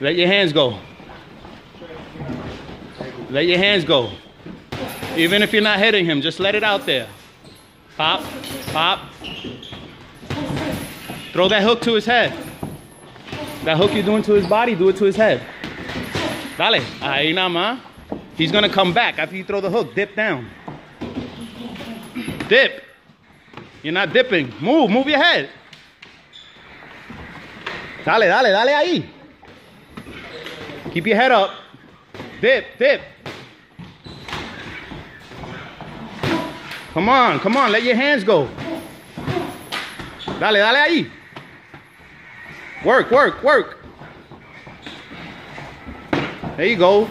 Let your hands go. Let your hands go. Even if you're not hitting him, just let it out there. Pop, pop. Throw that hook to his head. That hook you're doing to his body, do it to his head. Dale, ahí nada más. He's gonna come back after you throw the hook. Dip down. Dip. You're not dipping. Move, move your head. Dale, dale, dale ahí. Keep your head up. Dip, dip. Come on, come on, let your hands go. Dale, dale ahí. Work, work, work. There you go.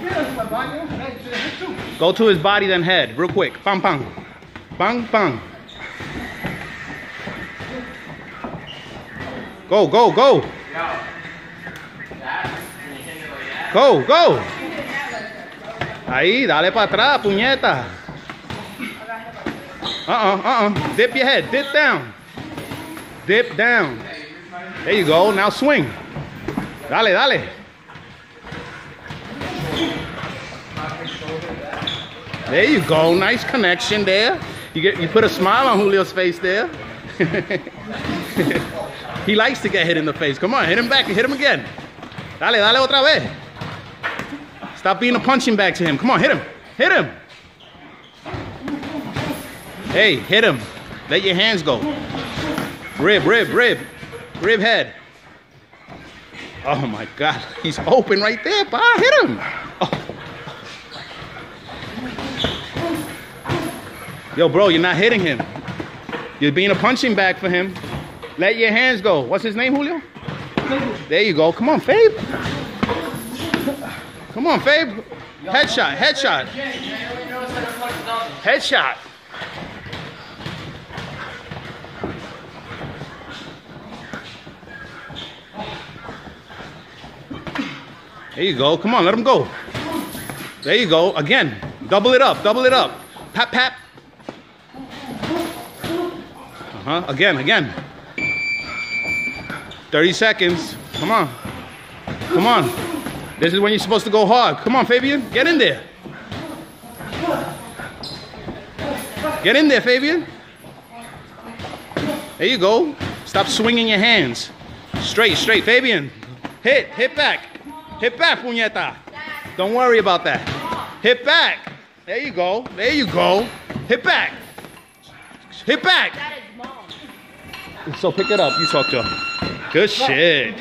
Go to his body, then head, real quick. Bang, bang. Bang, bang. Go, go, go. Go, go. Ahí, dale para atrás, puñeta. Uh-uh, uh-uh. Dip your head, dip down. Dip down. There you go, now swing. Dale, dale. There you go, nice connection there. You get you put a smile on Julio's face there. he likes to get hit in the face. Come on, hit him back, hit him again. Dale, dale otra vez. Stop being a punching bag to him. Come on, hit him. Hit him. Hey, hit him. Let your hands go. Rib, rib, rib. Rib head. Oh my God. He's open right there. Pa. Hit him. Oh. Yo, bro, you're not hitting him. You're being a punching bag for him. Let your hands go. What's his name, Julio? There you go. Come on, Fabe. Come on, Fabe. Headshot, headshot. Headshot. There you go. Come on, let him go. There you go. Again. Double it up. Double it up. Pat, pat. Uh-huh. Again, again. 30 seconds. Come on. Come on. This is when you're supposed to go hard. Come on, Fabian. Get in there. Get in there, Fabian. There you go. Stop swinging your hands. Straight, straight. Fabian, hit, hit back. Hit back, puñeta. Don't worry about that. Hit back. There you go. There you go. Hit back. Hit back. So pick it up. You talk to him. Good shit.